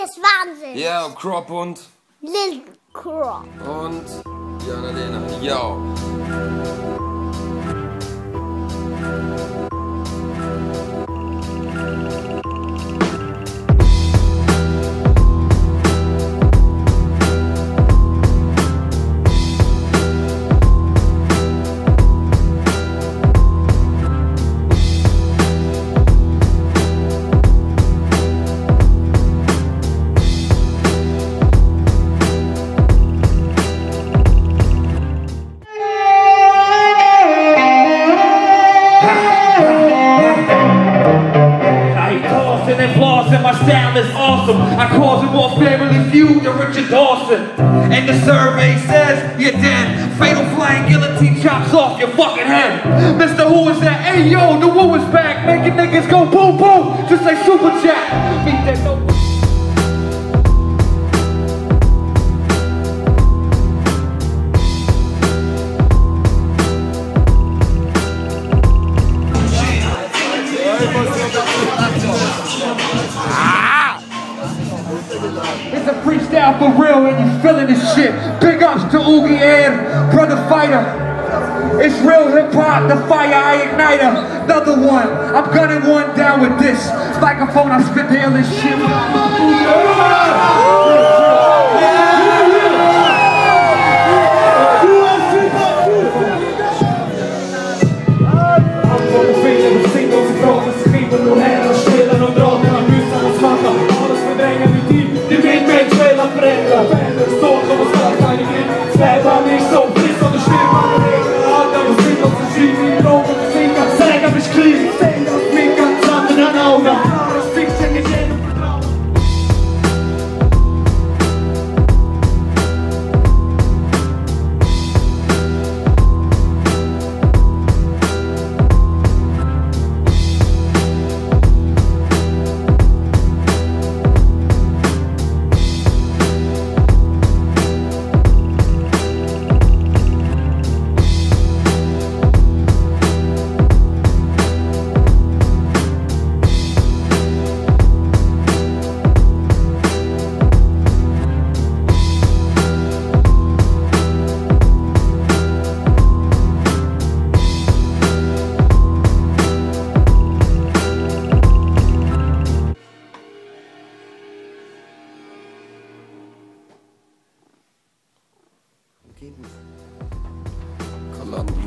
des Wahnsinns. Ja, und Crop und. Lil Crop. Und. Jana Lena. Ja. And my sound is awesome. I cause it more family feud than Richard Dawson. And the survey says you're dead. Fatal flying guillotine chops off your fucking head. Mr. Who is that? Hey yo, the woo is back. Making niggas go boom boom. Just like Super Jack. That no. Real and you feeling this shit. Big ups to Oogie and Brother Fighter. It's real hip hop, the fire I ignite Another one, I'm gunning one down with this. Microphone, I spit the illest shit.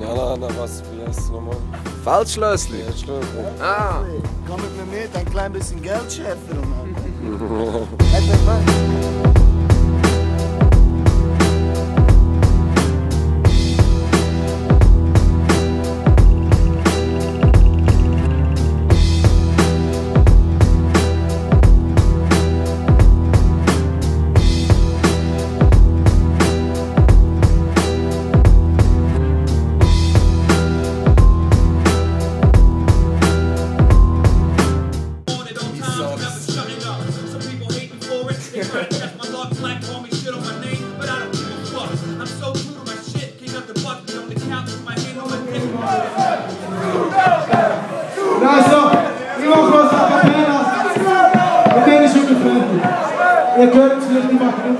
Ja, na, was? Wie heißt es nochmal? Feldschlössli. Ah. Komm mit mir mit, ein klein bisschen Geld scheffeln.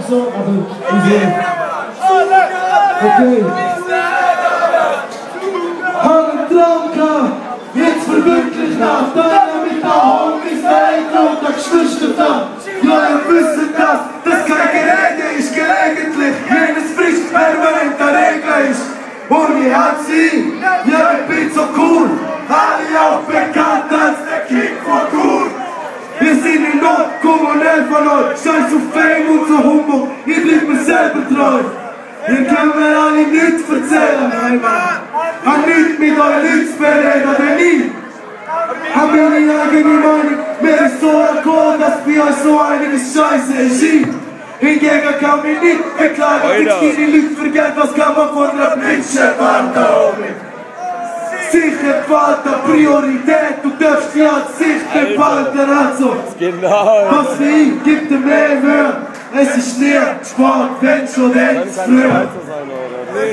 vielleicht nicht machen, nicht so, aber wir sehen. Okay. Hangen kann, jetzt verwirklicht nach, dann mit der Homies, der und der Geschwister da. Ja, ihr wisst das, das kein Gerede ist gelegentlich, jenes frisch permanent der Regel ist. Und wie hat sie? Ja, ich bin so cool, alle auch bekannt als der King von cool. Wir sind in Not, kommunell von euch, scheiß auf Fame und so Humbug, ich bleib mir selber treu. Ihr könnt mir alle nichts erzählen, mein Mann. Hab nichts mit euren Leuten zu bereden, oder nie. Hab meine eigene Meinung, mir ist so erkoren, dass bei euch so einiges Scheiße erschien. Hingegen kann mich nicht beklagen, die kleine Leute vergessen, was kann man von einer Menschen erwarten, Homie. Sicher gefällt der Priorität, du darfst die Ansicht behalten, also. Genau. Was für ihn gibt er mehr Mühe. Es ist nie spät, wenn schon dann zu früh.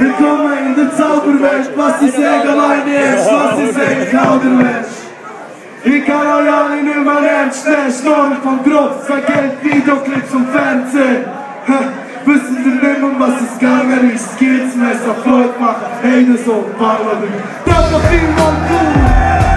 Willkommen in der Zauberwelt, was ich sage alleine ist, was ich sage Kauderwelsch. Ich kann euch alle nicht mehr ernst nehmen, Sturm vom Trotz, für Geld, Videoclips und Fernsehen. Wissen die nimmer, was es gegangen ist. Skills, Messer, Freude machen, Hände so, Ballermann. Dafür viel man tun.